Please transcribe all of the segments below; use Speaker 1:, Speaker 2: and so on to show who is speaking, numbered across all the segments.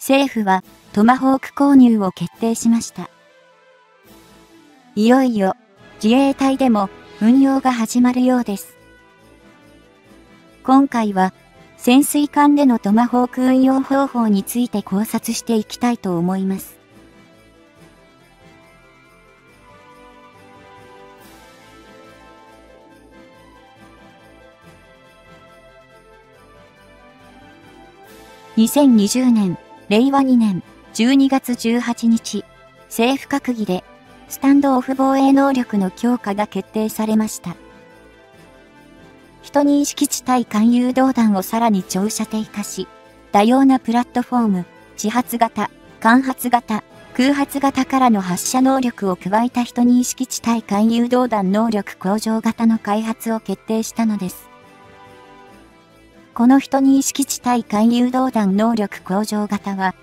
Speaker 1: 政府はトマホーク購入を決定しました。いよいよ自衛隊でも運用が始まるようです。今回は潜水艦でのトマホーク運用方法について考察していきたいと思います。2020年、令和2年12月18日、政府閣議で、スタンドオフ防衛能力の強化が決定されました。人認識地対艦誘導弾をさらに長射程化し、多様なプラットフォーム、自発型、間発型、空発型からの発射能力を加えた人認識地対艦誘導弾能力向上型の開発を決定したのです。この人認識地対艦誘導弾能力向上型は、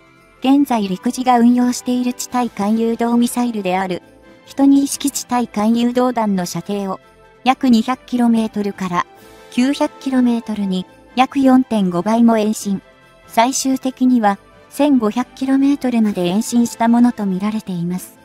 Speaker 1: 現在陸自が運用している地対艦誘導ミサイルである、人認識地対艦誘導弾の射程を約 200km から 900km に約4.5倍も延伸。最終的には 1500km まで延伸したものとみられています。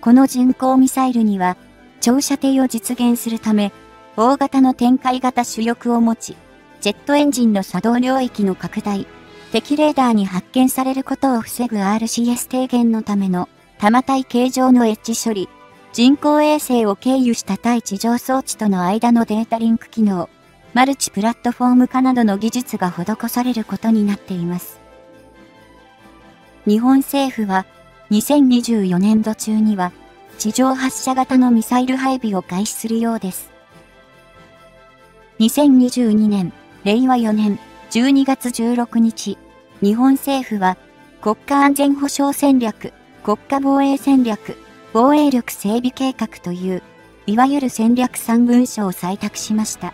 Speaker 1: この巡航ミサイルには、長射程を実現するため、大型の展開型主翼を持ち、ジェットエンジンの作動領域の拡大、敵レーダーに発見されることを防ぐ RCS 低減のための多摩体形状のエッジ処理、人工衛星を経由した対地上装置との間のデータリンク機能、マルチプラットフォーム化などの技術が施されることになっています。日本政府は2024年度中には地上発射型のミサイル配備を開始するようです。2022年、令和4年12月16日、日本政府は国家安全保障戦略、国家防衛戦略、防衛力整備計画という、いわゆる戦略3文書を採択しました。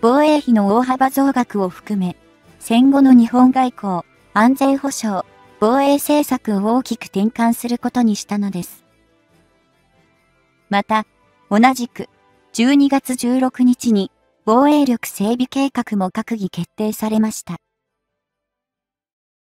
Speaker 1: 防衛費の大幅増額を含め、戦後の日本外交、安全保障、防衛政策を大きく転換することにしたのです。また、同じく、12月16日に防衛力整備計画も閣議決定されました。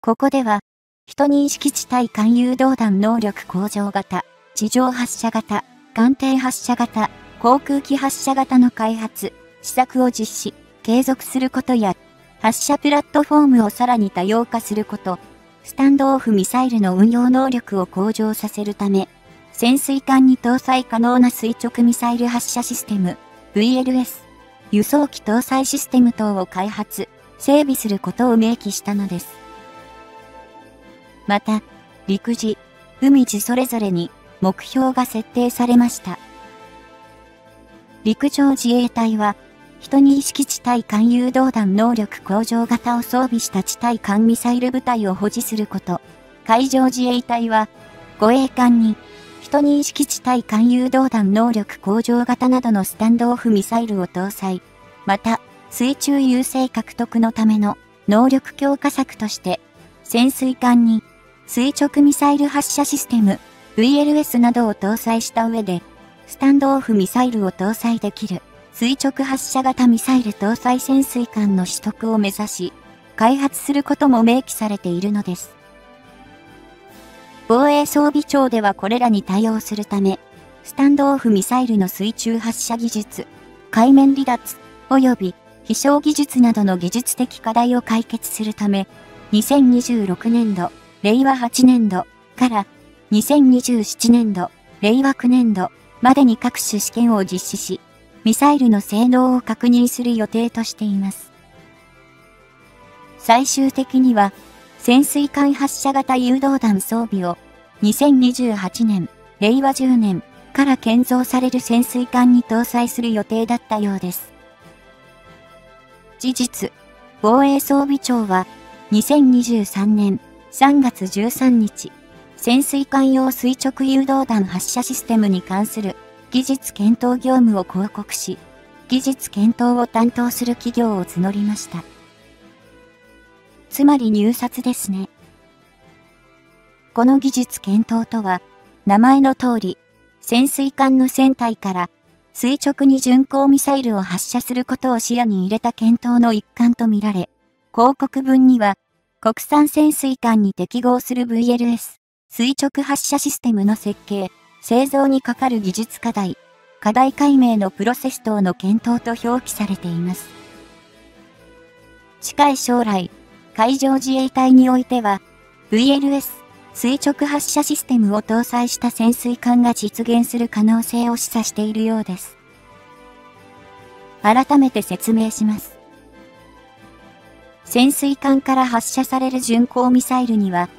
Speaker 1: ここでは、人認識地対艦誘導弾能力向上型、地上発射型、艦艇発射型、航空機発射型の開発、施策を実施、継続することや、発射プラットフォームをさらに多様化すること、スタンドオフミサイルの運用能力を向上させるため、潜水艦に搭載可能な垂直ミサイル発射システム、VLS、輸送機搭載システム等を開発、整備することを明記したのです。また、陸自、海自それぞれに目標が設定されました。陸上自衛隊は、人に意識地対艦誘導弾能力向上型を装備した地対艦ミサイル部隊を保持すること。海上自衛隊は、護衛艦に人認識地対艦誘導弾能力向上型などのスタンドオフミサイルを搭載。また、水中優勢獲得のための能力強化策として、潜水艦に垂直ミサイル発射システム VLS などを搭載した上で、スタンドオフミサイルを搭載できる垂直発射型ミサイル搭載潜水艦の取得を目指し、開発することも明記されているのです。防衛装備庁ではこれらに対応するため、スタンドオフミサイルの水中発射技術、海面離脱、及び飛翔技術などの技術的課題を解決するため、2026年度、令和8年度から2027年度、令和9年度までに各種試験を実施し、ミサイルの性能を確認する予定としています。最終的には、潜水艦発射型誘導弾装備を2028年、令和10年から建造される潜水艦に搭載する予定だったようです。事実、防衛装備庁は2023年3月13日、潜水艦用垂直誘導弾発射システムに関する技術検討業務を報告し、技術検討を担当する企業を募りました。つまり入札ですね。この技術検討とは、名前の通り、潜水艦の船体から垂直に巡航ミサイルを発射することを視野に入れた検討の一環とみられ、広告文には、国産潜水艦に適合する VLS、垂直発射システムの設計、製造にかかる技術課題、課題解明のプロセス等の検討と表記されています。近い将来、海上自衛隊においては、VLS、垂直発射システムを搭載した潜水艦が実現する可能性を示唆しているようです。改めて説明します。潜水艦から発射される巡航ミサイルには、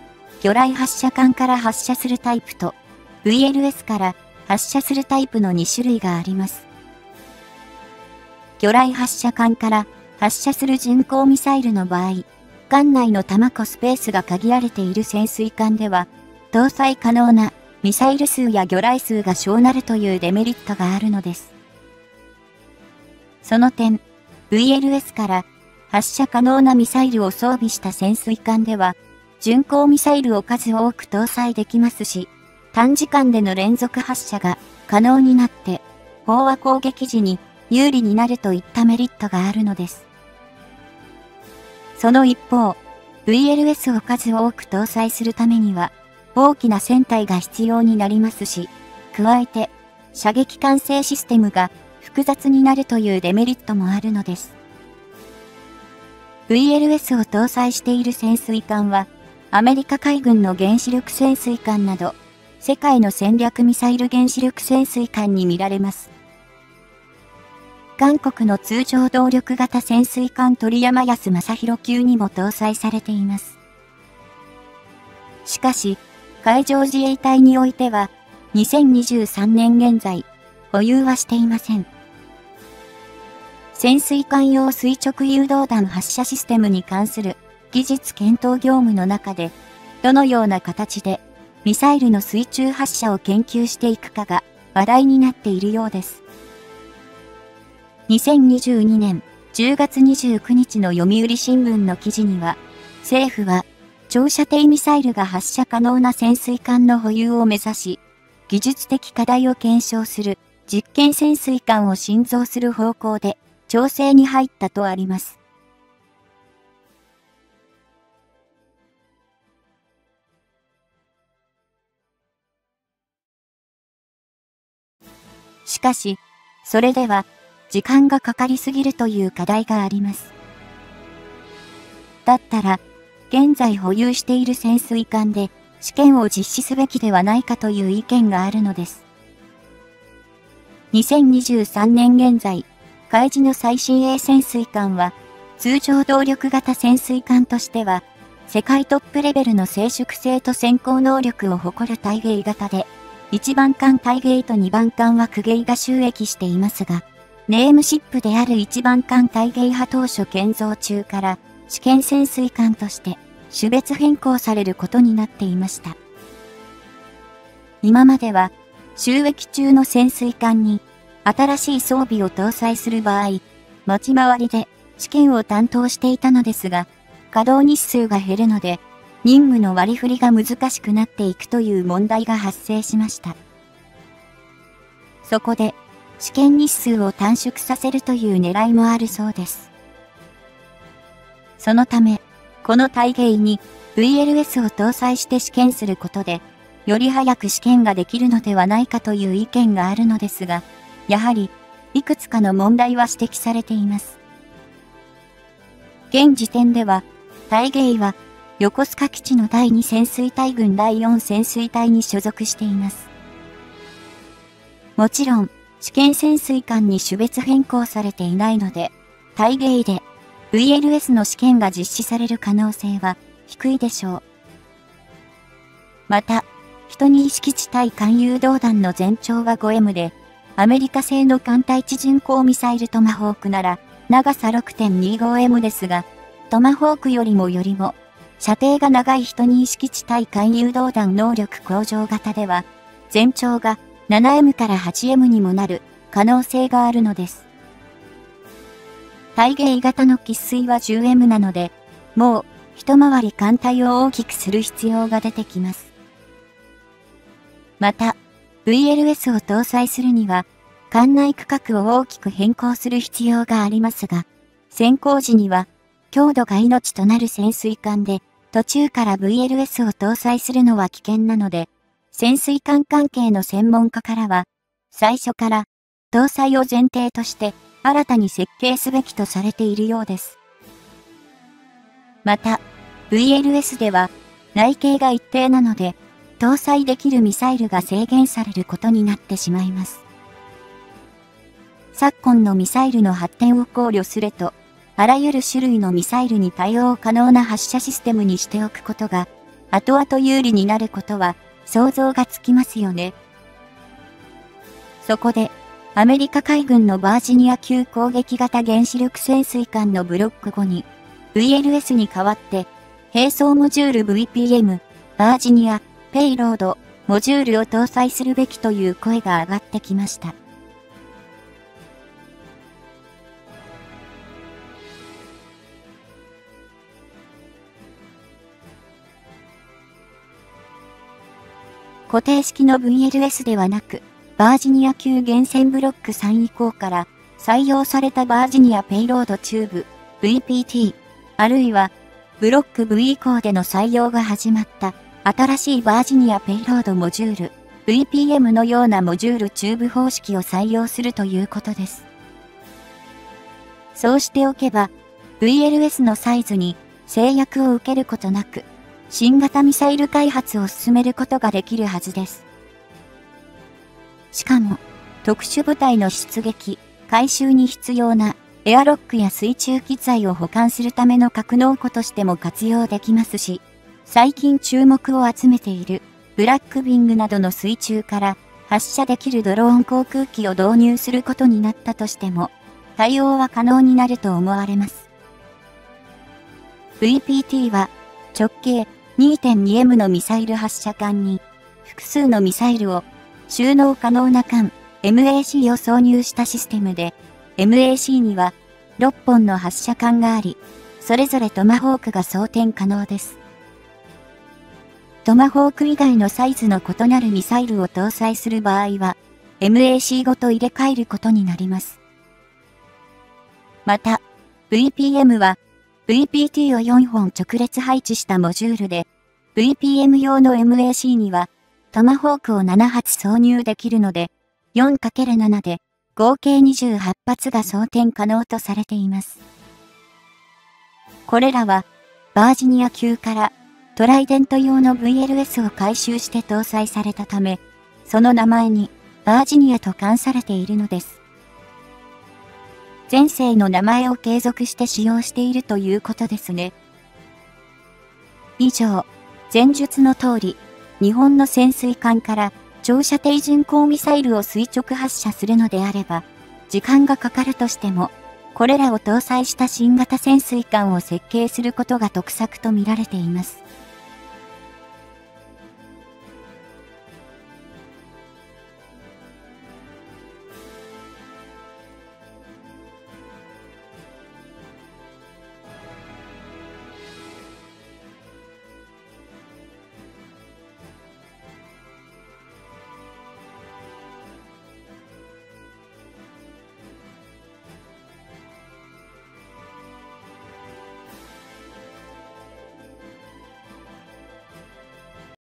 Speaker 1: 魚雷発射艦から発射するタイプと、VLS から発射するタイプの2種類があります。魚雷発射艦から発射する巡航ミサイルの場合、艦内の弾庫スペースが限られている潜水艦では、搭載可能なミサイル数や魚雷数が小なるというデメリットがあるのです。その点、VLS から発射可能なミサイルを装備した潜水艦では、巡航ミサイルを数多く搭載できますし、短時間での連続発射が可能になって、飽和攻撃時に有利になるといったメリットがあるのです。その一方、VLS を数多く搭載するためには、大きな船体が必要になりますし、加えて、射撃管制システムが複雑になるというデメリットもあるのです。VLS を搭載している潜水艦は、アメリカ海軍の原子力潜水艦など、世界の戦略ミサイル原子力潜水艦に見られます。韓国の通常動力型潜水艦鳥山安正宏級にも搭載されています。しかし、海上自衛隊においては、2023年現在、保有はしていません。潜水艦用垂直誘導弾発射システムに関する技術検討業務の中で、どのような形でミサイルの水中発射を研究していくかが話題になっているようです。2022年10月29日の読売新聞の記事には、政府は、長射程ミサイルが発射可能な潜水艦の保有を目指し、技術的課題を検証する実験潜水艦を新造する方向で調整に入ったとあります。しかし、それでは、時間がかかりすぎるという課題があります。だったら、現在保有している潜水艦で試験を実施すべきではないかという意見があるのです。2023年現在、海事の最新鋭潜水艦は、通常動力型潜水艦としては、世界トップレベルの静粛性と先行能力を誇る対芸型で、1番艦対芸と2番艦は区芸が収益していますが、ネームシップである一番艦対芸派当初建造中から試験潜水艦として種別変更されることになっていました。今までは収益中の潜水艦に新しい装備を搭載する場合、持ち回りで試験を担当していたのですが、稼働日数が減るので、任務の割り振りが難しくなっていくという問題が発生しました。そこで、試験日数を短縮させるという狙いもあるそうです。そのため、この体芸に VLS を搭載して試験することで、より早く試験ができるのではないかという意見があるのですが、やはり、いくつかの問題は指摘されています。現時点では、体芸は、横須賀基地の第2潜水隊群第4潜水隊に所属しています。もちろん、試験潜水艦に種別変更されていないので、対芸で VLS の試験が実施される可能性は低いでしょう。また、人に意識地対艦誘導弾の全長は 5M で、アメリカ製の艦隊地巡航ミサイルトマホークなら長さ 6.25M ですが、トマホークよりもよりも、射程が長い人に意識地対艦誘導弾能力向上型では、全長が 7M から 8M にもなる可能性があるのです。体芸型の喫水は 10M なので、もう一回り艦隊を大きくする必要が出てきます。また、VLS を搭載するには、艦内区画を大きく変更する必要がありますが、先行時には、強度が命となる潜水艦で、途中から VLS を搭載するのは危険なので、潜水艦関係の専門家からは、最初から搭載を前提として新たに設計すべきとされているようです。また、VLS では内径が一定なので、搭載できるミサイルが制限されることになってしまいます。昨今のミサイルの発展を考慮すると、あらゆる種類のミサイルに対応可能な発射システムにしておくことが、後々有利になることは想像がつきますよね。そこで、アメリカ海軍のバージニア級攻撃型原子力潜水艦のブロック後に、VLS に代わって、並走モジュール VPM、バージニア、ペイロード、モジュールを搭載するべきという声が上がってきました。固定式の VLS ではなく、バージニア級原潜ブロック3以降から採用されたバージニアペイロードチューブ VPT、あるいはブロック V 以降での採用が始まった新しいバージニアペイロードモジュール VPM のようなモジュールチューブ方式を採用するということです。そうしておけば VLS のサイズに制約を受けることなく新型ミサイル開発を進めることができるはずです。しかも、特殊部隊の出撃、回収に必要なエアロックや水中機材を保管するための格納庫としても活用できますし、最近注目を集めているブラックビングなどの水中から発射できるドローン航空機を導入することになったとしても、対応は可能になると思われます。VPT は直径 2.2M のミサイル発射管に複数のミサイルを収納可能な艦 MAC を挿入したシステムで、MAC には6本の発射管があり、それぞれトマホークが装填可能です。トマホーク以外のサイズの異なるミサイルを搭載する場合は、MAC ごと入れ替えることになります。また、VPM は VPT を4本直列配置したモジュールで、VPM 用の MAC にはトマホークを7発挿入できるので、4×7 で合計28発が装填可能とされています。これらは、バージニア級からトライデント用の VLS を回収して搭載されたため、その名前にバージニアと冠されているのです。前世の名前を継続して使用しているということですね。以上、前述の通り、日本の潜水艦から長射程巡航ミサイルを垂直発射するのであれば、時間がかかるとしても、これらを搭載した新型潜水艦を設計することが得策と見られています。